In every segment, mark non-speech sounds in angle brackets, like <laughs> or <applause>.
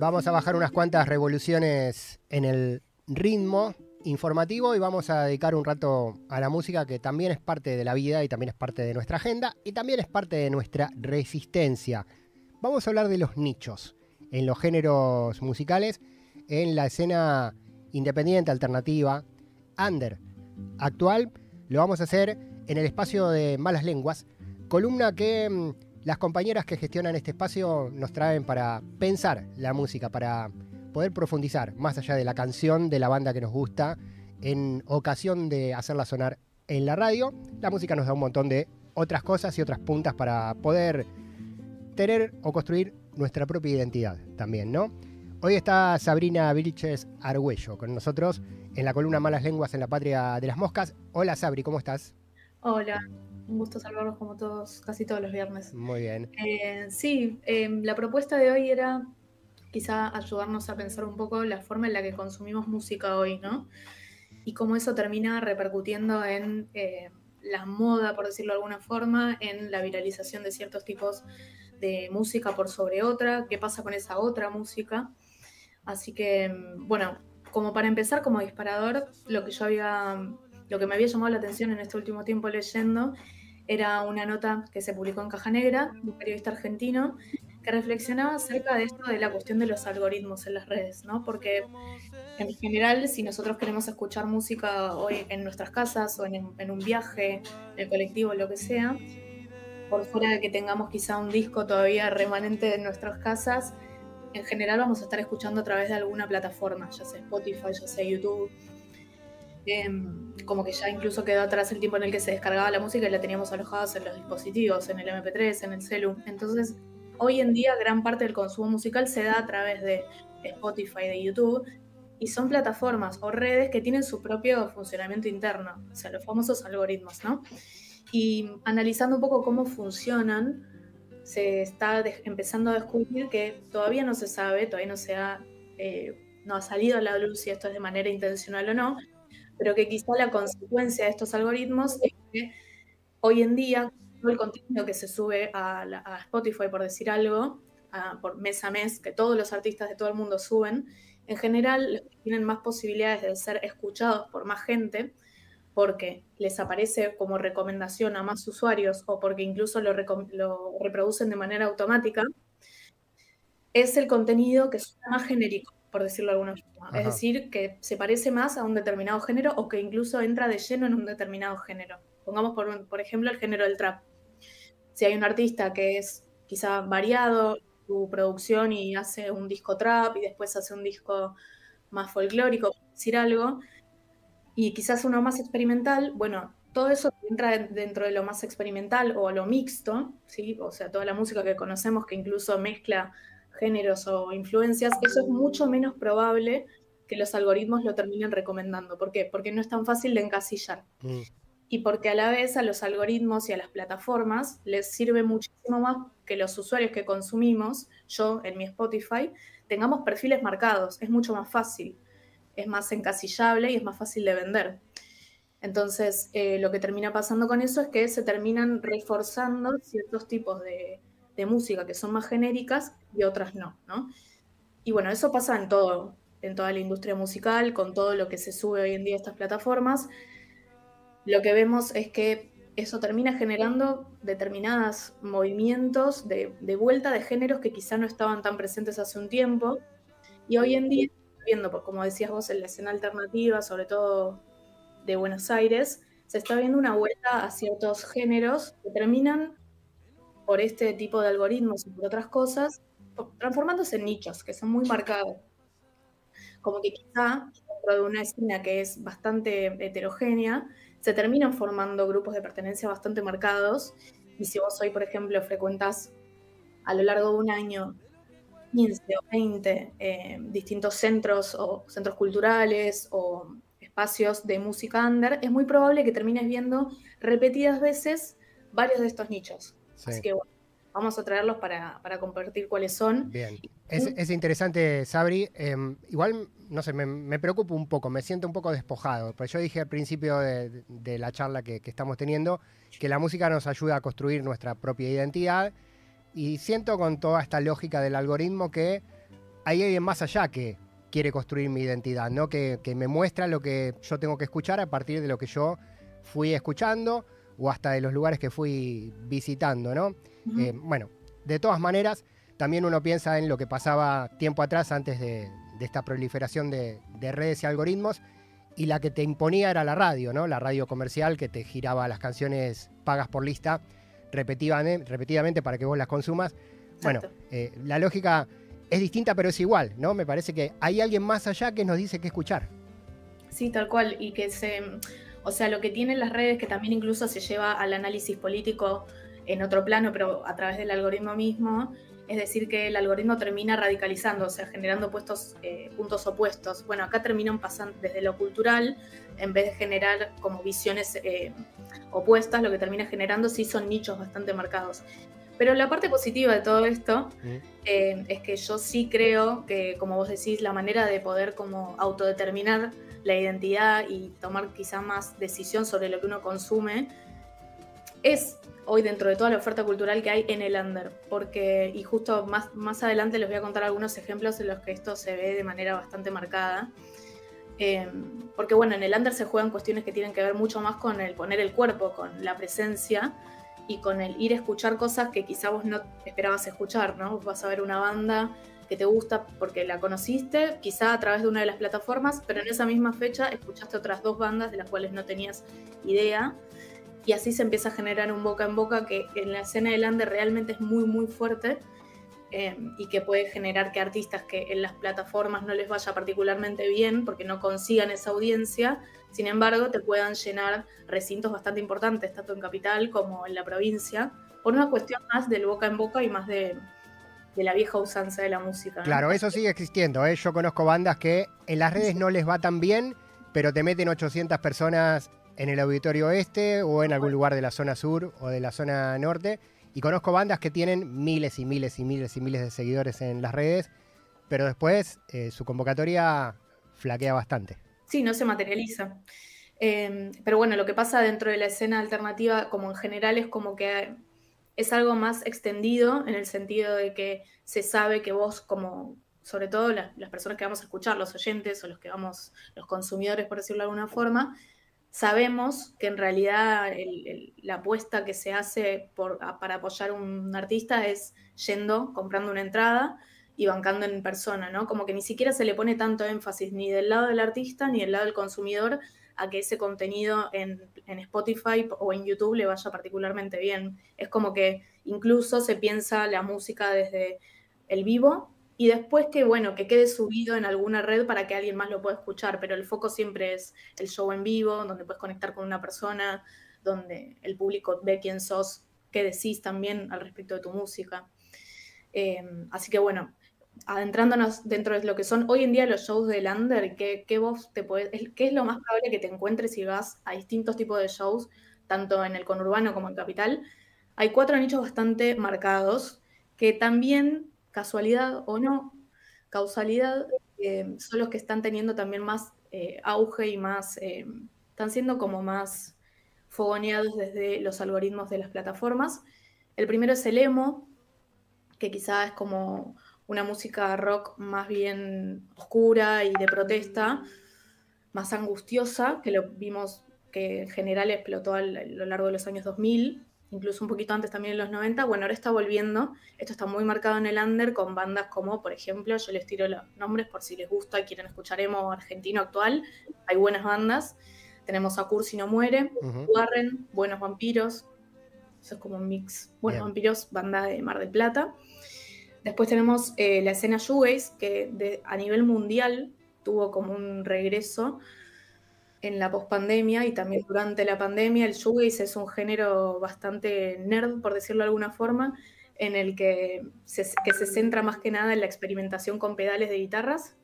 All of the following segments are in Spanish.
vamos a bajar unas cuantas revoluciones en el ritmo informativo y vamos a dedicar un rato a la música que también es parte de la vida y también es parte de nuestra agenda y también es parte de nuestra resistencia. Vamos a hablar de los nichos en los géneros musicales, en la escena independiente, alternativa, under, actual. Lo vamos a hacer en el espacio de Malas Lenguas, columna que mm, las compañeras que gestionan este espacio nos traen para pensar la música, para poder profundizar más allá de la canción de la banda que nos gusta, en ocasión de hacerla sonar en la radio. La música nos da un montón de otras cosas y otras puntas para poder tener o construir nuestra propia identidad también, ¿no? Hoy está Sabrina Vilches Argüello con nosotros en la columna Malas Lenguas en la Patria de las Moscas. Hola Sabri, ¿cómo estás? Hola, un gusto saludarlos como todos, casi todos los viernes. Muy bien. Eh, sí, em, la propuesta de hoy era quizá ayudarnos a pensar un poco la forma en la que consumimos música hoy, ¿no? Y cómo eso termina repercutiendo en eh, la moda, por decirlo de alguna forma, en la viralización de ciertos tipos de música por sobre otra, qué pasa con esa otra música. Así que, mm, bueno, como para empezar como disparador, lo que yo había, lo que me había llamado la atención en este último tiempo leyendo era una nota que se publicó en Caja Negra, de un periodista argentino, que reflexionaba acerca de esto de la cuestión de los algoritmos en las redes, ¿no? Porque en general, si nosotros queremos escuchar música hoy en nuestras casas o en, un viaje, en el colectivo, lo que sea, por fuera de que tengamos quizá un disco todavía remanente en nuestras casas, en general vamos a estar escuchando a través de alguna plataforma, ya sea Spotify, ya sea YouTube. Em, como que ya incluso quedó atrás el tiempo en el que se descargaba la música y la teníamos alojada en los dispositivos, en el MP3, en el celu. Entonces, hoy en día gran parte del consumo musical se da a través de Spotify, de YouTube, y son plataformas o redes que tienen su propio funcionamiento interno, o sea, los famosos algoritmos, ¿no? Y analizando un poco cómo funcionan, se está empezando a descubrir que todavía no se sabe, todavía no se ha, eh, no ha salido a la luz si esto es de manera intencional o no, pero que quizá la consecuencia de estos algoritmos es que hoy en día todo el contenido que se sube a, Spotify, por decir algo, por mes a mes, que todos los artistas de todo el mundo suben, en general tienen más posibilidades de ser escuchados por más gente, porque les aparece como recomendación a más usuarios o porque incluso lo, reproducen de manera automática, es el contenido que es más genérico, por decirlo de alguna forma. Es decir, que se parece más a un determinado género o que incluso entra de lleno en un determinado género. Pongamos, por, por ejemplo, el género del trap. Si hay un artista que es quizá variado su producción y hace un disco trap y después hace un disco más folclórico, por decir algo, y quizás uno más experimental, bueno, todo eso entra dentro de lo más experimental o lo mixto, ¿sí? o sea, toda la música que conocemos que incluso mezcla géneros o influencias, eso es mucho menos probable que los algoritmos lo terminen recomendando. ¿Por qué? Porque no es tan fácil de encasillar. Mm. Y porque a la vez a los algoritmos y a las plataformas les sirve muchísimo más que los usuarios que consumimos, yo en mi Spotify, tengamos perfiles marcados. Es mucho más fácil es más encasillable y es más fácil de vender. Entonces, eh, lo que termina pasando con eso es que se terminan reforzando ciertos tipos de, música que son más genéricas y otras no, ¿no? Y bueno, eso pasa en todo, en toda la industria musical, con todo lo que se sube hoy en día a estas plataformas. Lo que vemos es que eso termina generando determinados movimientos de, de vuelta de géneros que quizá no estaban tan presentes hace un tiempo. Y hoy en día viendo, como decías vos, en la escena alternativa, sobre todo de Buenos Aires, se está viendo una vuelta a ciertos géneros que terminan por este tipo de algoritmos y por otras cosas, transformándose en nichos que son muy marcados. Como que quizá dentro de una escena que es bastante heterogénea, se terminan formando grupos de pertenencia bastante marcados. Y si vos hoy, por ejemplo, frecuentas a lo largo de un año 15 o 20 eh, distintos centros o centros culturales o espacios de música under, es muy probable que termines viendo repetidas veces varios de estos nichos. Así que bueno, vamos a traerlos para, compartir cuáles son. Bien, es, interesante, Sabri. Em, igual, no sé, me, preocupo un poco, me siento un poco despojado, pues yo dije al principio de, la charla que estamos teniendo que la música nos ayuda a construir nuestra propia identidad y siento con toda esta lógica del algoritmo que hay alguien más allá que quiere construir mi identidad, ¿no? Que, me muestra lo que yo tengo que escuchar a partir de lo que yo fui escuchando o hasta de los lugares que fui visitando, ¿no? Eh, bueno, de todas maneras, también uno piensa en lo que pasaba tiempo atrás antes de, esta proliferación de, de, redes y algoritmos y la que te imponía era la radio, ¿no? La radio comercial que te giraba las canciones pagas por lista repetidamente, para que vos las consumas. Bueno, eh, la lógica es distinta, pero es igual, ¿no? Me parece que hay alguien más allá que nos dice qué escuchar. Sí, tal cual. Y que se. O sea, lo que tienen las redes, que también incluso se lleva al análisis político en otro plano, pero a través del algoritmo mismo, es decir, que el algoritmo termina radicalizando, o sea, generando puestos, eh, puntos opuestos. Bueno, acá terminan pasando desde lo cultural, en vez de generar como visiones eh, opuestas, lo que termina generando sí son nichos bastante marcados. Pero la parte positiva de todo esto eh, es que yo sí creo que, como vos decís, la manera de poder como autodeterminar la identidad y tomar quizá más decisión sobre lo que uno consume es hoy dentro de toda la oferta cultural que hay en el under, porque, y justo más, más adelante les voy a contar algunos ejemplos en los que esto se ve de manera bastante marcada. Em, porque bueno, en el under se juegan cuestiones que tienen que ver mucho más con el poner el cuerpo, con la presencia y con el ir a escuchar cosas que quizá vos no esperabas escuchar, ¿no? vas a ver una banda que te gusta porque la conociste, quizá a través de una de las plataformas, pero en esa misma fecha escuchaste otras dos bandas de las cuales no tenías idea y así se empieza a generar un boca en boca que en la escena del under realmente es muy muy fuerte eh, y que puede generar que artistas que en las plataformas no les vaya particularmente bien porque no consigan esa audiencia, sin embargo te puedan llenar recintos bastante importantes, tanto en capital como en la provincia, por una cuestión más del boca en boca y más de, la vieja usanza de la música. Claro, eso sigue existiendo. ¿eh? Yo conozco bandas que en las redes no les va tan bien, pero te meten 800 personas en el auditorio este o en algún lugar de la zona sur o de la zona norte. Y conozco bandas que tienen miles y miles y miles y miles de seguidores en las redes, pero después eh, su convocatoria flaquea bastante. Sí, no se materializa. Em, pero bueno, lo que pasa dentro de la escena alternativa, como en general, es como que es algo más extendido en el sentido de que se sabe que vos, como sobre todo las, las personas que vamos a escuchar, los oyentes o los que vamos, los consumidores, por decirlo de alguna forma, sabemos que en realidad la apuesta que se hace para apoyar a un artista es yendo, comprando una entrada y bancando en persona, ¿no? Como que ni siquiera se le pone tanto énfasis ni del lado del artista ni del lado del consumidor a que ese contenido en, en Spotify o en YouTube le vaya particularmente bien. Es como que incluso se piensa la música desde el vivo y después que, bueno, que quede subido en alguna red para que alguien más lo pueda escuchar, pero el foco siempre es el show en vivo, donde puedes conectar con una persona, donde el público ve quién sos, qué decís también al respecto de tu música. Em, así que bueno, adentrándonos dentro de lo que son hoy en día los shows de Lander, ¿qué, qué vos te qué es lo más probable que te encuentres si vas a distintos tipos de shows, tanto en el conurbano como en capital? Hay cuatro nichos bastante marcados que también casualidad o no, causalidad, eh, son los que están teniendo también más eh, auge y más, eh, están siendo como más fogoneados desde los algoritmos de las plataformas. El primero es el emo, que quizá es como una música rock más bien oscura y de protesta, más angustiosa, que lo vimos que en general explotó a lo largo de los años 2000 incluso un poquito antes también en los 90, bueno, ahora está volviendo, esto está muy marcado en el under con bandas como, por ejemplo, yo les tiro los nombres por si les gusta y quieren escuchar emo argentino actual, hay buenas bandas, tenemos a Cursi No Muere, Warren, Buenos Vampiros, eso es como un mix, Buenos Vampiros, banda de Mar del Plata. Después tenemos eh, la escena shoegaze, que a nivel mundial tuvo como un regreso, en la pospandemia y también durante la pandemia, el shoegaze es un género bastante nerd, por decirlo de alguna forma, en el que se, centra más que nada en la experimentación con pedales de guitarras.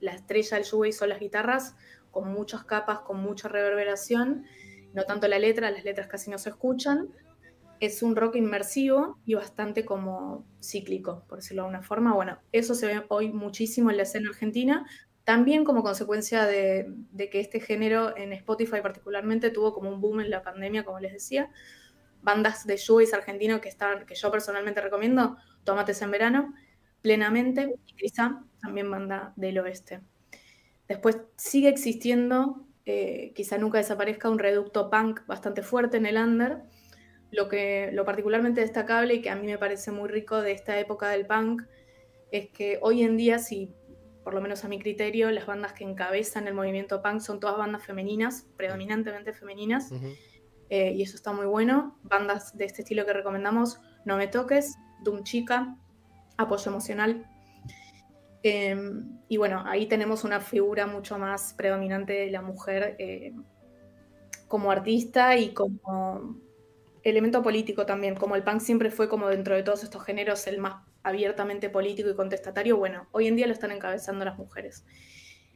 La estrella del shoegaze son las guitarras, con muchas capas, con mucha reverberación, no tanto la letra, las letras casi no se escuchan. Es un rock inmersivo y bastante como cíclico, por decirlo de alguna forma. Bueno, eso se ve hoy muchísimo en la escena argentina, también como consecuencia de, que este género en Spotify particularmente tuvo como un boom en la pandemia, como les decía. Bandas de shoegaze argentino que, están, que yo personalmente recomiendo, Tomates en Verano, plenamente, y quizá también banda del oeste. Después sigue existiendo, eh, quizá nunca desaparezca, un reducto punk bastante fuerte en el under. Lo, que, lo particularmente destacable y que a mí me parece muy rico de esta época del punk es que hoy en día, si por lo menos a mi criterio, las bandas que encabezan el movimiento punk son todas bandas femeninas, predominantemente femeninas, eh, y eso está muy bueno. Bandas de este estilo que recomendamos, No Me Toques, Doom Chica, Apoyo Emocional. Em, y bueno, ahí tenemos una figura mucho más predominante de la mujer eh, como artista y como elemento político también, como el punk siempre fue como dentro de todos estos géneros el más abiertamente político y contestatario, bueno, hoy en día lo están encabezando las mujeres.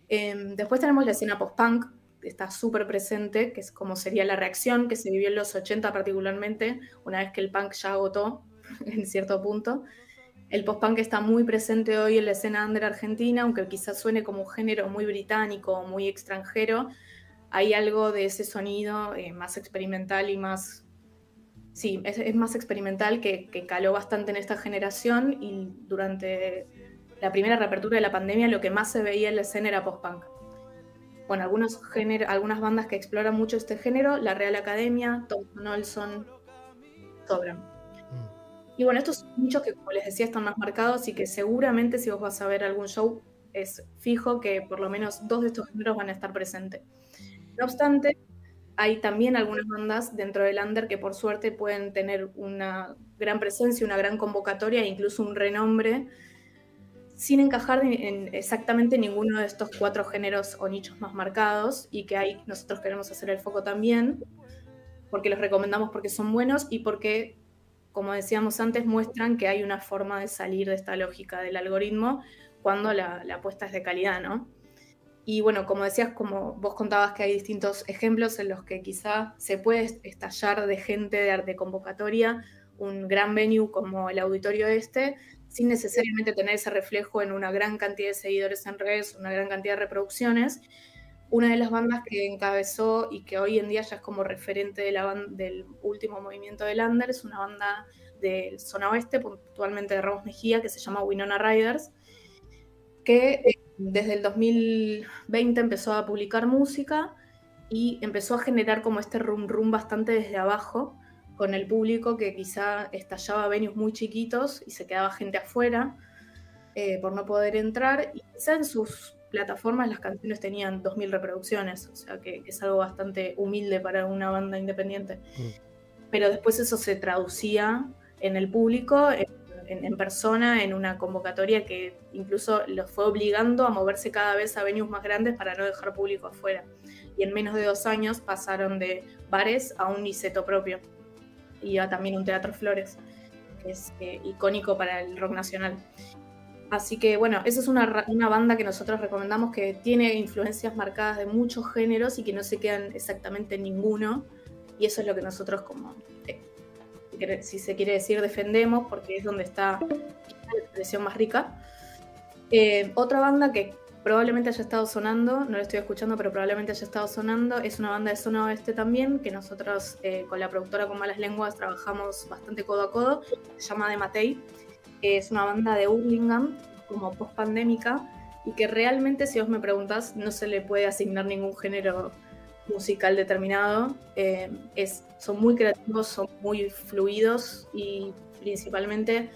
Em, después tenemos la escena post-punk, que está súper presente, que es como sería la reacción que se vivió en los 80 particularmente, una vez que el punk ya agotó <laughs> en cierto punto. El post-punk está muy presente hoy en la escena under argentina, aunque quizás suene como un género muy británico, muy extranjero, hay algo de ese sonido eh, más experimental y más sí, es, más experimental, que, caló bastante en esta generación y durante la primera reapertura de la pandemia lo que más se veía en la escena era post-punk. Bueno, algunos algunas bandas que exploran mucho este género, la Real Academia, Tom Olson, sobran. Mm. Y bueno, estos son muchos que, como les decía, están más marcados y que seguramente si vos vas a ver algún show, es fijo que por lo menos dos de estos géneros van a estar presentes. No obstante, hay también algunas bandas dentro del under que por suerte pueden tener una gran presencia, una gran convocatoria e incluso un renombre sin encajar en exactamente ninguno de estos cuatro géneros o nichos más marcados y que ahí nosotros queremos hacer el foco también porque los recomendamos porque son buenos y porque, como decíamos antes, muestran que hay una forma de salir de esta lógica del algoritmo cuando la, la apuesta es de calidad, ¿no? Y bueno, como decías, como vos contabas que hay distintos ejemplos en los que quizá se puede estallar de gente de arte convocatoria un gran venue como el auditorio este, sin necesariamente tener ese reflejo en una gran cantidad de seguidores en redes, una gran cantidad de reproducciones. Una de las bandas que encabezó y que hoy en día ya es como referente de la del último movimiento de Lander es una banda del zona oeste, puntualmente de Ramos Mejía, que se llama Winona Riders, que eh, desde el 2020 empezó a publicar música y empezó a generar como este rum rum bastante desde abajo con el público que quizá estallaba venues muy chiquitos y se quedaba gente afuera eh, por no poder entrar y quizá en sus plataformas las canciones tenían 2.000 reproducciones, o sea que, es algo bastante humilde para una banda independiente. Mm. Pero después eso se traducía en el público, en, persona en una convocatoria que incluso los fue obligando a moverse cada vez a venues más grandes para no dejar público afuera. Y en menos de dos años pasaron de bares a un niceto propio y a también un Teatro Flores, que es eh, icónico para el rock nacional. Así que bueno, esa es una, una, banda que nosotros recomendamos que tiene influencias marcadas de muchos géneros y que no se quedan exactamente en ninguno. Y eso es lo que nosotros como eh, si se quiere decir, defendemos, porque es donde está la expresión más rica. Eh, otra banda que probablemente haya estado sonando, no la estoy escuchando, pero probablemente haya estado sonando, es una banda de zona oeste también, que nosotros eh, con la productora con Malas Lenguas trabajamos bastante codo a codo, se llama De Matei, es una banda de Hurlingham, como post pandémica, y que realmente, si vos me preguntás, no se le puede asignar ningún género musical determinado. Eh, es, son muy creativos, son muy fluidos y principalmente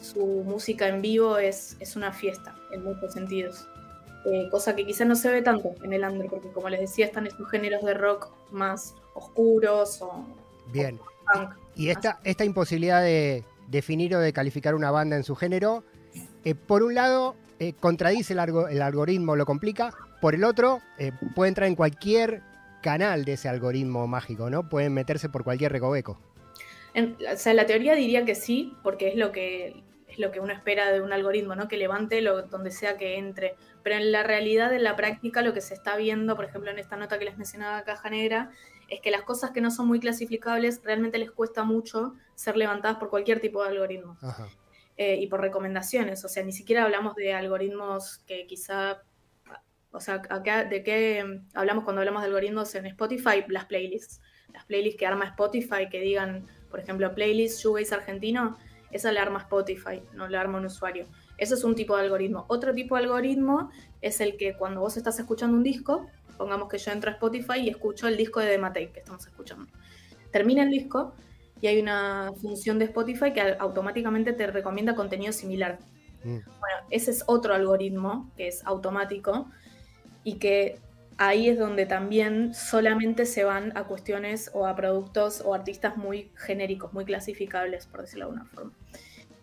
su música en vivo es, es una fiesta en muchos sentidos. Eh, cosa que quizás no se ve tanto en el under, porque como les decía, están estos géneros de rock más oscuros o, Bien. y esta, esta imposibilidad de definir o de calificar una banda en su género, eh, por un lado, contradice el, el, algoritmo, lo complica, por el otro, puede entrar en cualquier canal de ese algoritmo mágico, ¿no? Pueden meterse por cualquier recoveco. En, o sea, la teoría diría que sí, porque es lo que, es lo que uno espera de un algoritmo, ¿no? Que levante lo, donde sea que entre. Pero en la realidad, en la práctica, lo que se está viendo, por ejemplo, en esta nota que les mencionaba Caja Negra, es que las cosas que no son muy clasificables realmente les cuesta mucho ser levantadas por cualquier tipo de algoritmo. Eh, y por recomendaciones. O sea, ni siquiera hablamos de algoritmos que quizá o sea, ¿de qué hablamos cuando hablamos de algoritmos en Spotify? Las playlists. Las playlists que arma Spotify, que digan, por ejemplo, playlist Shoegaze argentino, esa la arma Spotify, no la arma un usuario. Eso es un tipo de algoritmo. Otro tipo de algoritmo es el que cuando vos estás escuchando un disco, pongamos que yo entro a Spotify y escucho el disco de Dematei que estamos escuchando. Termina el disco y hay una función de Spotify que automáticamente te recomienda contenido similar. Mm. Bueno, ese es otro algoritmo que es automático y que ahí es donde también solamente se van a cuestiones o a productos o artistas muy genéricos, muy clasificables, por decirlo de alguna forma.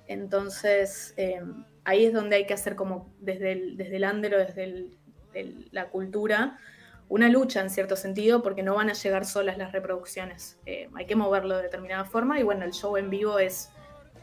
Entonces, eh, ahí es donde hay que hacer como desde el, desde el desde la cultura, una lucha en cierto sentido, porque no van a llegar solas las reproducciones. Eh, hay que moverlo de determinada forma y bueno, el show en vivo es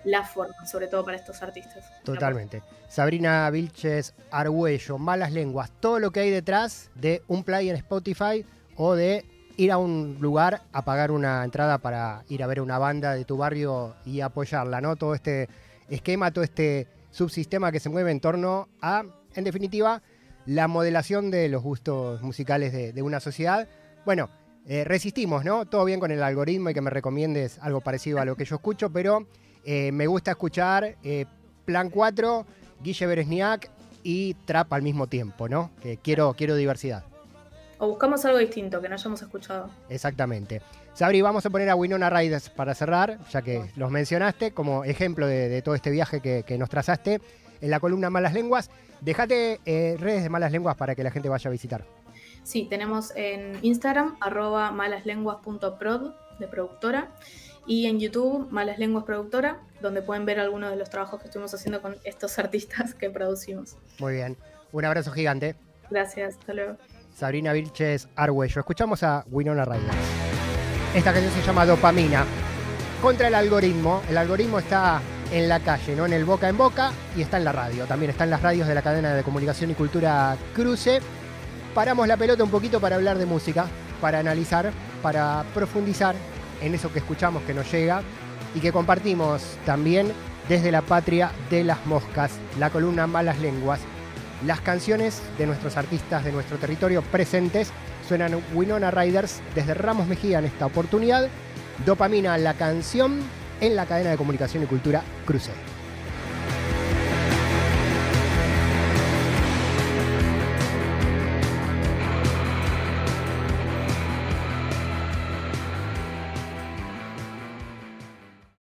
la forma, sobre todo para estos artistas. Totalmente. Sabrina Vilches Argüello, Malas Lenguas, todo lo que hay detrás de un play en Spotify o de ir a un lugar a pagar una entrada para ir a ver una banda de tu barrio y apoyarla, ¿no? Todo este esquema, todo este subsistema que se mueve en torno a, en definitiva, la modelación de los gustos musicales de, una sociedad. Bueno, eh, resistimos, ¿no? Todo bien con el algoritmo y que me recomiendes algo parecido a lo que yo escucho, pero eh, me gusta escuchar eh, Plan 4, Guille Beresniak y Trap al mismo tiempo, ¿no? Que quiero, quiero diversidad. O buscamos algo distinto que no hayamos escuchado. Exactamente. Sabri, vamos a poner a Winona Riders para cerrar, ya que los mencionaste como ejemplo de, todo este viaje que, nos trazaste en la columna Malas Lenguas. Déjate eh, redes de Malas Lenguas para que la gente vaya a visitar. Sí, tenemos en Instagram arroba malaslenguas.prod de productora y en YouTube Malas Lenguas Productora, donde pueden ver algunos de los trabajos que estuvimos haciendo con estos <laughs> artistas que producimos. Muy bien, un abrazo gigante. Gracias, hasta luego. Sabrina Vilches Arguello. Escuchamos a Winona Ryder. Esta canción se llama Dopamina. Contra el algoritmo. El algoritmo está en la calle, no en el boca en boca, y está en la radio. También está en las radios de la cadena de comunicación y cultura Cruce. Paramos la pelota un poquito para hablar de música, para analizar, para profundizar en eso que escuchamos que nos llega y que compartimos también desde la patria de las moscas, la columna Malas Lenguas. Las canciones de nuestros artistas de nuestro territorio presentes suenan Winona Riders desde Ramos Mejía en esta oportunidad. Dopamina, la canción en la cadena de comunicación y cultura Cruce.